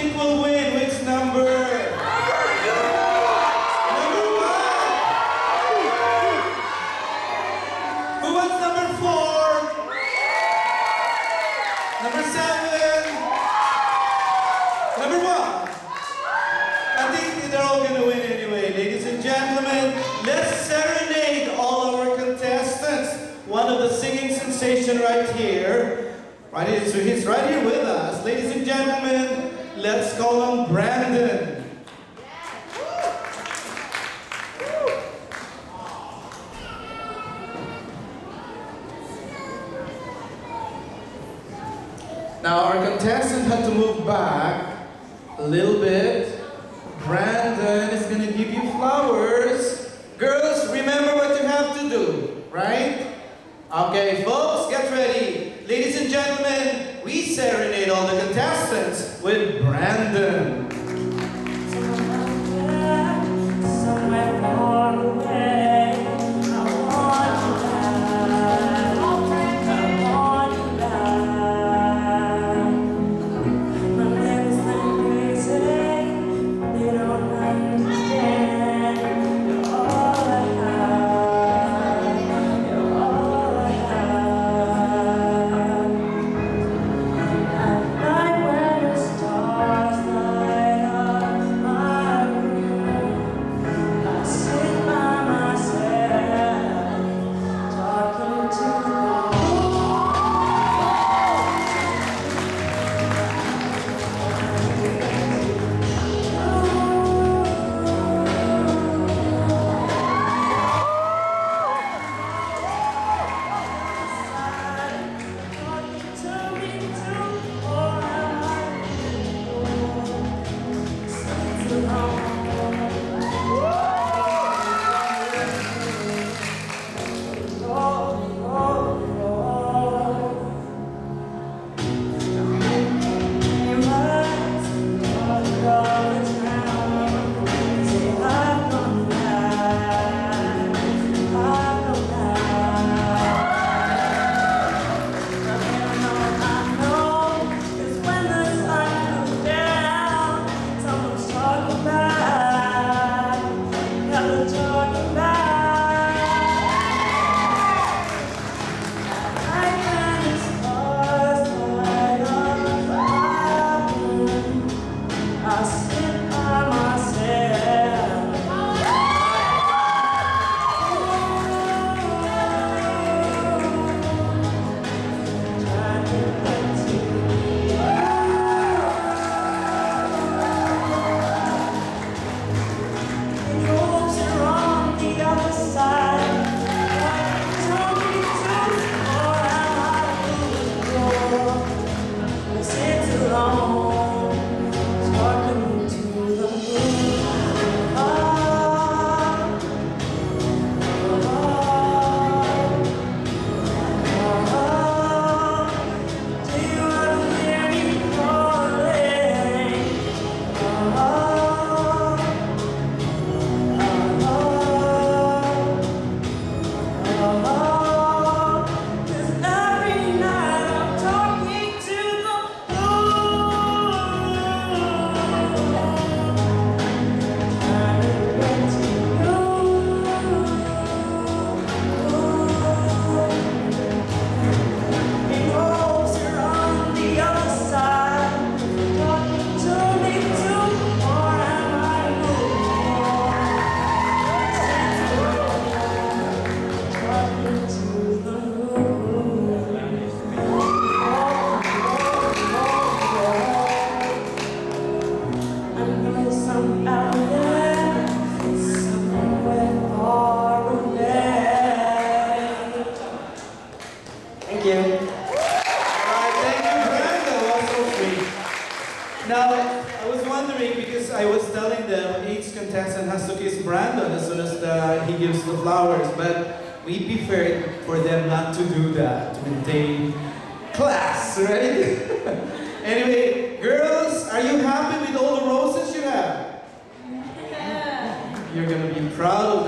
think will win? Which number? Number! Who wants number four? Number seven? Number one? I think they're all gonna win anyway. Ladies and gentlemen, let's serenade all our contestants. One of the singing sensation right here. Right, so he's right here with us. Ladies and gentlemen, let's call him Brandon. Now our contestant had to move back a little bit. Brandon is gonna give you flowers. Girls, remember what you have to do, right? Okay, folks, get ready. Ladies and gentlemen, we serenade all the contestants with Brandon. Because I was telling them each contestant has to kiss Brandon as soon as the, he gives the flowers, but we prefer for them not to do that to maintain class, right? anyway, girls, are you happy with all the roses you have? Yeah. You're gonna be proud